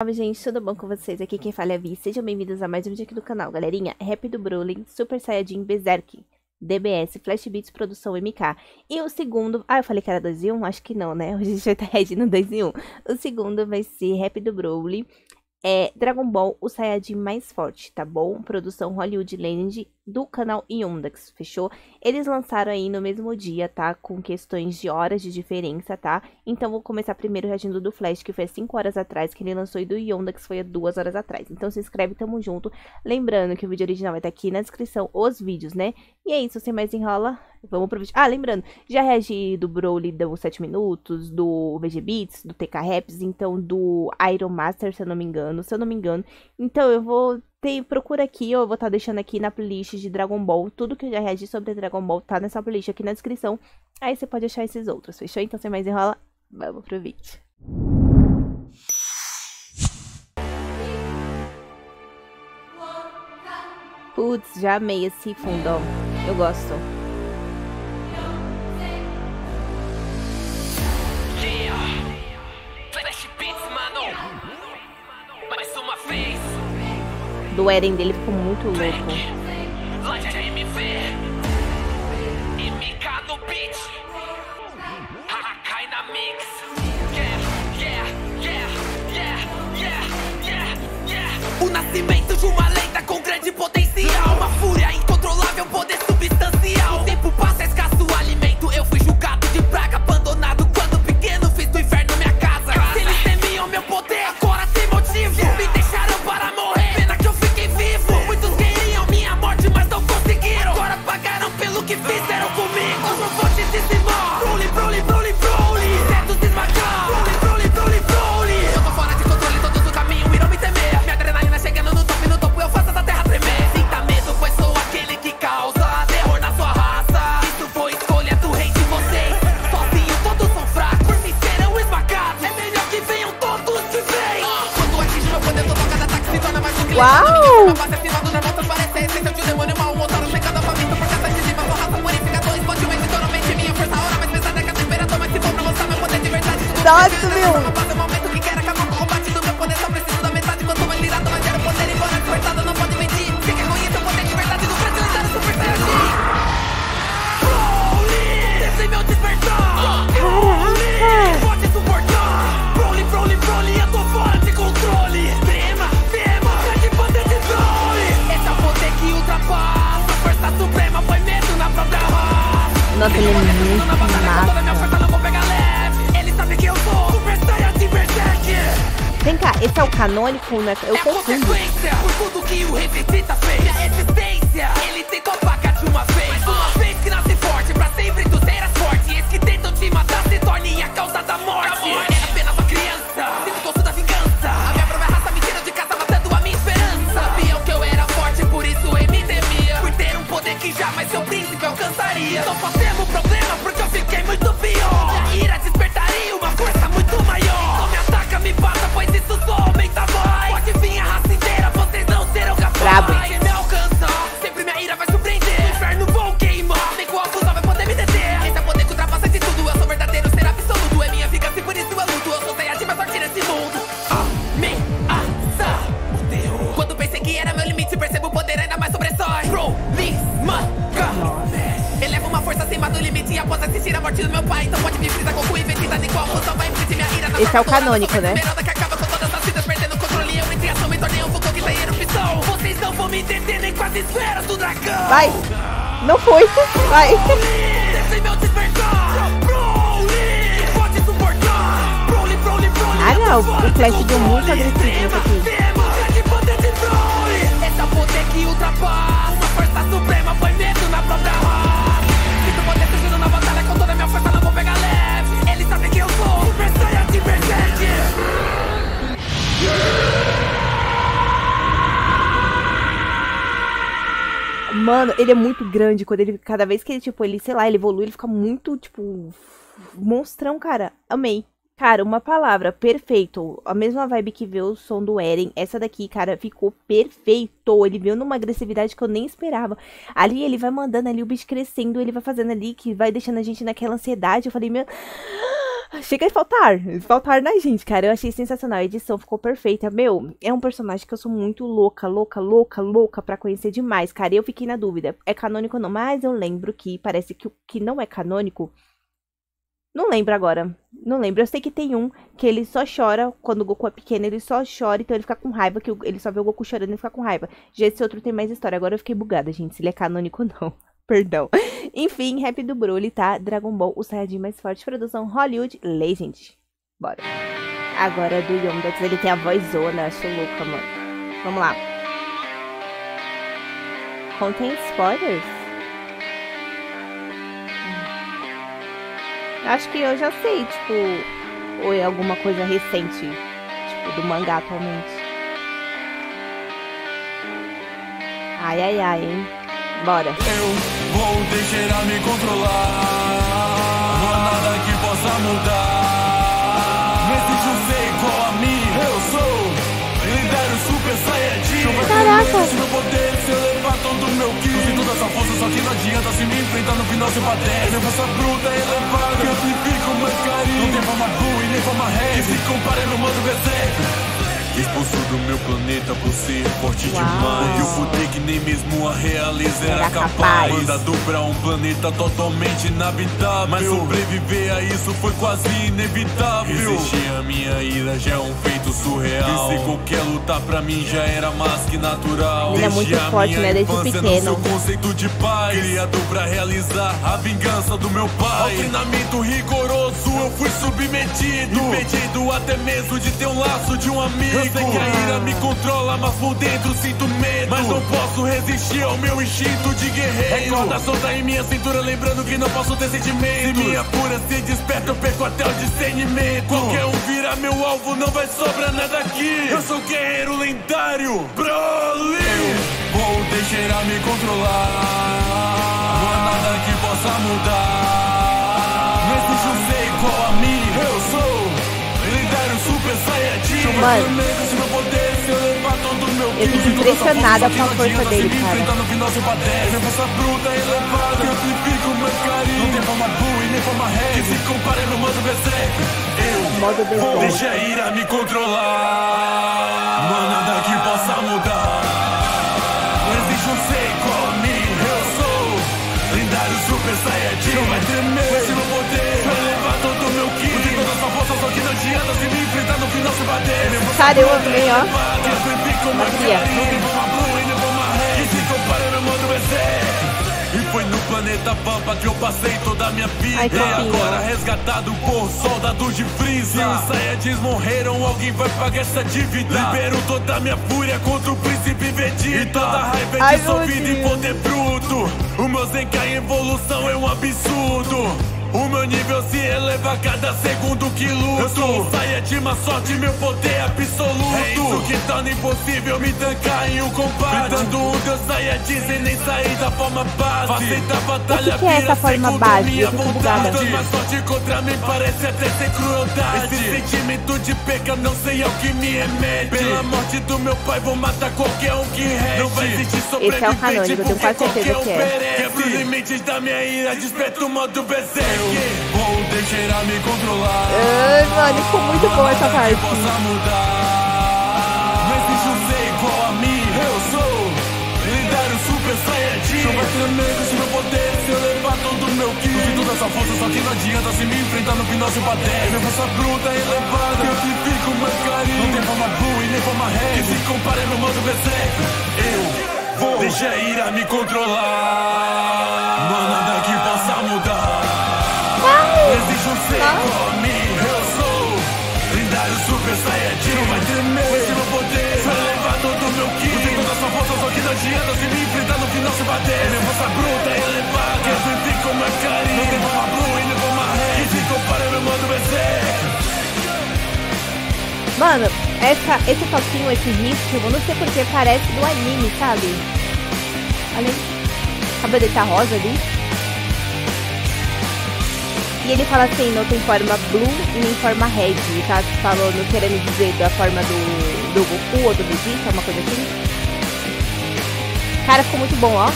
Salve gente, tudo bom com vocês? Aqui quem fala é a Vi, sejam bem-vindos a mais um vídeo aqui do canal, galerinha. Rap do Broly, Super Saiyajin Berserk, DBS, Flash Beats, Produção MK. E o segundo, ah, eu falei que era 2 em 1? Acho que não, né? Hoje a gente vai estar reagindo 2 em 1. O segundo vai ser Rap do Broly, é Dragon Ball, o Saiyajin mais forte, tá bom? Produção Hollywood Land do canal Yondax, fechou? Eles lançaram aí no mesmo dia, tá? Com questões de horas de diferença, tá? Então vou começar primeiro reagindo do Flash, que foi há 5 horas atrás, que ele lançou, e do Yondax foi há 2 horas atrás. Então se inscreve, tamo junto. Lembrando que o vídeo original vai estar aqui na descrição, os vídeos, né? E é isso, sem mais enrola, vamos pro vídeo. Ah, lembrando, já reagi do Broly do 7 minutos, do VG Beats, do TK Raps, então do Iron Master, se eu não me engano, se eu não me engano. Então eu vou tem, procura aqui, eu vou estar tá deixando aqui na playlist de Dragon Ball. Tudo que eu já reagi sobre Dragon Ball tá nessa playlist aqui na descrição. Aí você pode achar esses outros, fechou? Então, sem mais enrola, vamos pro vídeo. Putz, já amei esse fundo, ó. Eu gosto. Do Eren dele ficou muito louco. O nascimento de uma Nossa, meu! Canônico, né? Eu é confundo. consequência por tudo que o Resistita fez. Após assistir a morte do meu pai, então pode me frisar Goku e Vegeta de qual fusão vai minha ira na Esse é o canônico, né? Foi primeira que acaba com todas as vidas, perdendo o controle. Eu entre ação me tornei um Goku que tem erupção. Vocês não vão me deter nem com as esferas do dragão. Vai! Não foi! Vai! Desce meu despertar. Broly, pode suportar. Broly, Broly, Broly. Ah, não, o Flash deu muito agressivo aqui. Poder é o poder que ultrapassa. A força suprema foi medo na própria raça. Surgindo na batalha com toda a minha força, não vou pegar leve. Ele sabe que eu sou Super Saiyajin Berserk. Mano, ele é muito grande quando ele. Cada vez que ele, tipo, ele, sei lá, ele evolui, ele fica muito, tipo. Monstrão, cara. Amei. Cara, uma palavra, perfeito. A mesma vibe que veio o som do Eren. Essa daqui, cara, ficou perfeito. Ele veio numa agressividade que eu nem esperava. Ali ele vai mandando ali o bicho crescendo, ele vai fazendo ali, que vai deixando a gente naquela ansiedade. Eu falei, meu. Chega a faltar. Faltar na gente, cara. Eu achei sensacional. A edição ficou perfeita. Meu, é um personagem que eu sou muito louca, louca, louca, louca pra conhecer demais, cara. Eu fiquei na dúvida. É canônico ou não? Mas eu lembro que parece que o que não é canônico. Não lembro agora. Não lembro. Eu sei que tem um que ele só chora quando o Goku é pequeno. Ele só chora, então ele fica com raiva. que Ele só vê o Goku chorando e fica com raiva. Já esse outro tem mais história. Agora eu fiquei bugada, gente. Se ele é canônico ou não. Perdão. Enfim, Rap do Broly, tá? Dragon Ball, o Saiyajin mais forte. Produção Hollywood Legend. Bora. Agora do Yondax, ele tem a voz zona. Acho louca, mano. Vamos lá. Contém spoilers? Acho que eu já sei, tipo... Ou é alguma coisa recente. Tipo, do mangá atualmente. Ai, ai, ai, hein? Bora. Eu vou deixar me controlar. Não há nada que possa mudar. Não existe ser igual a mim. Eu sou lendário super saiyajin. Caraca. Meu ki. Use toda essa força, só que não adianta se me enfrentar no final se bater. Minha força bruta e elevada. Que amplifica o meu carinho. Não tem forma blue e nem forma red. Que se compare no modo berserk. Expulso do meu planeta por ser forte Uau. demais. E o poder que nem mesmo a realeza era, Era capaz. capaz. Mandado pra um planeta totalmente inabitável. Mas sobreviver a isso foi quase inevitável. Resistir a minha ira já é um feito surreal. Vencer qualquer luta pra mim já era mais que natural. Ele é muito a forte, minha né, desde infância pequeno. No seu conceito de paz. Criado pra realizar a vingança do meu pai. Ao treinamento rigoroso eu fui submetido. Impedido até mesmo de ter um laço de um amigo. Sei que a ira me controla, mas por dentro sinto medo. Mas não posso resistir ao meu instinto de guerreiro. É corda solta em minha cintura, lembrando que não posso ter sentimento. Se minha fúria se desperta, eu perco até o discernimento. Qualquer um vira meu alvo, não vai sobrar nada aqui. Eu sou guerreiro lendário, Broly. Vou deixar me controlar. Não há nada que possa mudar. Forma blue e nem forma red. Que se compare no modo. Eu vou berserk. deixar a ira me controlar. Não há nada que possa mudar. Não existe um ser a mim. Eu sou lendário super saiyajin. Não vai tremer esse Cara, eu amei, ó. Aqui, ó. e foi no planeta Pampa que eu passei toda a minha vida. Ai, fofinho. agora resgatado por soldados de Freeza. Se os Saiyajins morreram, alguém vai pagar essa dívida. Libero toda a minha fúria contra o príncipe Vegeta. E toda raiva é dissolvida em poder bruto. O meu Zenkai em evolução é um absurdo. O meu nível se eleva a cada segundo que luto. Eu sou um Saiyajin, mas sorte meu poder é absoluto. É isso que torna impossível me tancar em um combate. Gritando um Deus Saiyajin sem nem sair da forma base. Aceita a batalha, O que que é essa forma base? minha vontade. Mas sorte contra mim parece até ser crueldade. Esse sentimento de perca não sei ao que me remete. Pela morte do meu pai vou matar qualquer um que reste. Não vai existir sobrevivente Esse é o canônico, eu tenho quase certeza um que é. perece. Quebra os limites da minha ira, desperta o modo berserk. Vou deixar me controlar. Ai, mano, ficou muito bom essa parte. possa mudar. Não existe igual a mim. Eu sou lendário super saiyajin. Não vai tremer se meu poder se elevar todo o meu ki. Use toda essa força, só que não adianta se me enfrentar no final se bater. Minha força bruta e elevada. Que amplifica o meu carinho. Não tem forma blue e nem forma red. Que se compare no modo berserk. Eu vou deixar a ira me controlar. Não Eu sou lendário super saiyajin. Não vai tremer esse meu poder. Vai levar todo o meu ki. Use toda essa força, só que não adianta se me enfrentar no final se bater. Minha força bruta e elevada. Que amplifica o meu carinho. Não tem forma blue e nem forma red. Que se compara no modo berserk. Mano, essa, esse toquinho, esse ritmo, eu não sei porque parece do anime, sabe? Aí. A cabelo tá rosa ali. E ele fala assim, não tem forma blue e nem forma red. Ele tá falando, querendo dizer da forma do, do Goku ou do Vegeta, uma coisa assim. Cara, ficou muito bom, ó.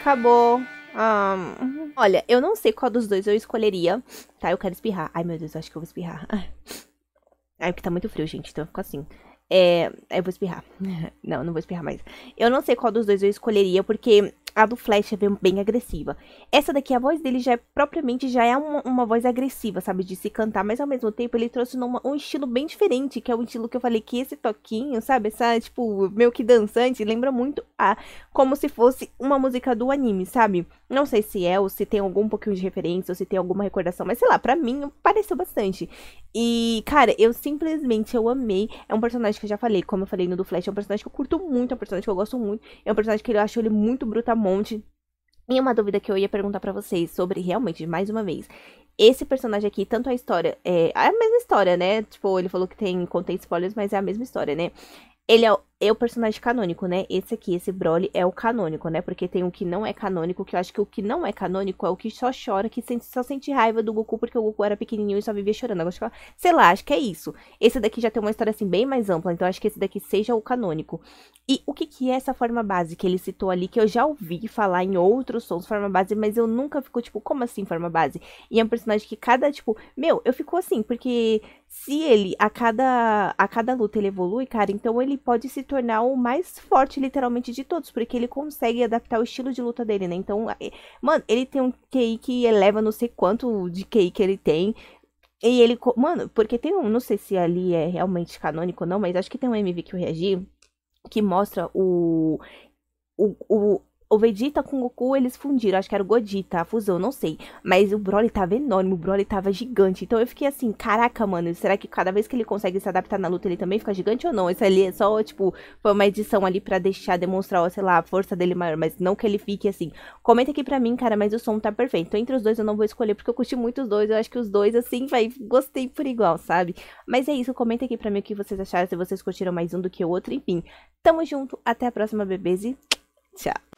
Acabou. Um, olha, eu não sei qual dos dois eu escolheria. Tá, eu quero espirrar. Ai, meu Deus, eu acho que eu vou espirrar. Ai, porque tá muito frio, gente, então eu fico assim. É, eu vou espirrar. Não, não vou espirrar mais. Eu não sei qual dos dois eu escolheria, porque a do Flash é bem, agressiva. Essa daqui, a voz dele já é propriamente já é uma, uma, voz agressiva, sabe? De se cantar, mas ao mesmo tempo ele trouxe numa, um estilo bem diferente, que é o estilo que eu falei que esse toquinho, sabe? Essa, tipo, meio que dançante, lembra muito a como se fosse uma música do anime, sabe? Não sei se é, ou se tem algum pouquinho de referência, ou se tem alguma recordação, mas sei lá, pra mim pareceu bastante. E, cara, eu simplesmente eu amei. É um personagem que eu já falei, como eu falei no do Flash, é um personagem que eu curto muito, é um personagem que eu gosto muito. É um personagem que eu acho ele muito brutamonte. E uma dúvida que eu ia perguntar para vocês sobre, realmente, mais uma vez. Esse personagem aqui, tanto a história, é a mesma história, né? Tipo, ele falou que tem, contém spoilers, mas é a mesma história, né? Ele é, é o personagem canônico, né? Esse aqui, esse Broly, é o canônico, né? Porque tem um que não é canônico, que eu acho que o que não é canônico é o que só chora, que sente, só sente raiva do Goku porque o Goku era pequenininho e só vivia chorando. Agora, sei lá, acho que é isso. Esse daqui já tem uma história, assim, bem mais ampla, então acho que esse daqui seja o canônico. E o que que é essa forma base que ele citou ali, que eu já ouvi falar em outros sons, forma base, mas eu nunca fico, tipo, como assim forma base? E é um personagem que cada, tipo, meu, eu fico assim, porque se ele, a cada, a cada luta ele evolui, cara, então ele pode se tornar o mais forte, literalmente, de todos, porque ele consegue adaptar o estilo de luta dele, né? Então, é, mano, ele tem um QI que eleva não sei quanto de QI que ele tem. E ele, mano, porque tem um, não sei se ali é realmente canônico ou não, mas acho que tem um MV que eu reagi que mostra o, o, o o Vegeta com o Goku, eles fundiram. Acho que era o Godita, a fusão, não sei. Mas o Broly tava enorme, o Broly tava gigante. Então eu fiquei assim, caraca, mano, será que cada vez que ele consegue se adaptar na luta, ele também fica gigante ou não? Isso ali é só, tipo, foi uma edição ali pra deixar, demonstrar, sei lá, a força dele maior. Mas não que ele fique assim. Comenta aqui pra mim, cara, mas o som tá perfeito. Então, entre os dois eu não vou escolher, porque eu curti muito os dois. Eu acho que os dois, assim, vai, gostei por igual, sabe? Mas é isso, comenta aqui pra mim o que vocês acharam, se vocês curtiram mais um do que o outro. Enfim, tamo junto, até a próxima, bebês e tchau!